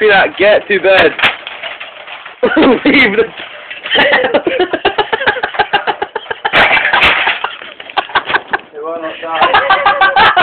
See that? Get to bed. Leave the. it will not die.